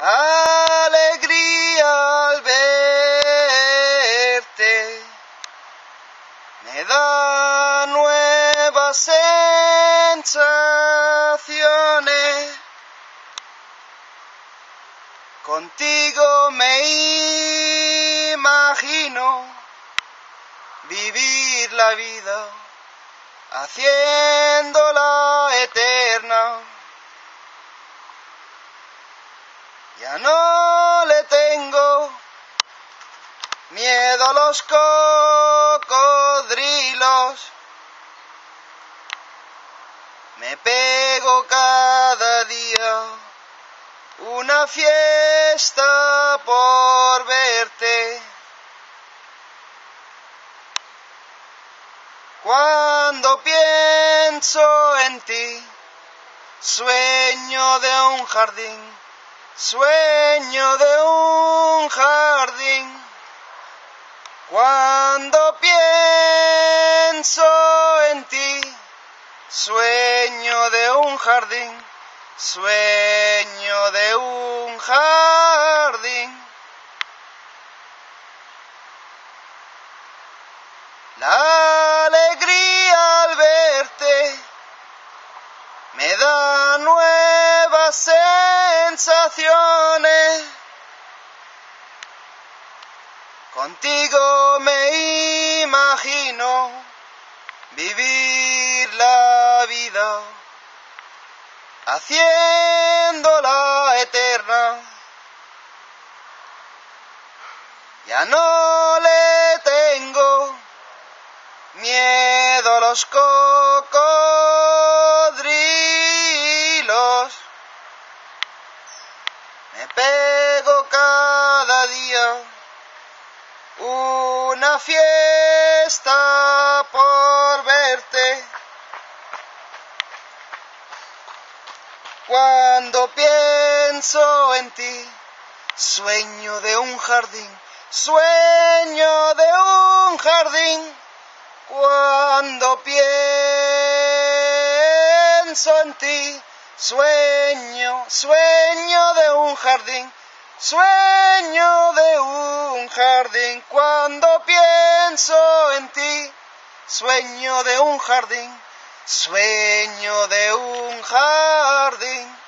alegría al verte me da nuevas sensaciones. Contigo me imagino vivir la vida haciéndola eterna. Ya no le tengo miedo a los cocodrilos. Me pego cada día una fiesta por verte. Cuando pienso en ti, sueño de un jardín Sueño de un jardín. Cuando pienso en ti, sueño de un jardín, sueño de un jardín. La alegría al verte me da nuevas Contigo me imagino vivir la vida haciéndola eterna. Ya no le tengo miedo a los cocodrilos. Me pego día una fiesta por verte. Cuando pienso en ti, sueño de un jardín, sueño de un jardín. Cuando pienso en ti, sueño, sueño de un jardín, sueño de un jardín. Cuando pienso en ti, sueño de un jardín, sueño de un jardín.